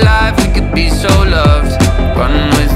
alive, we could be so loved. Run with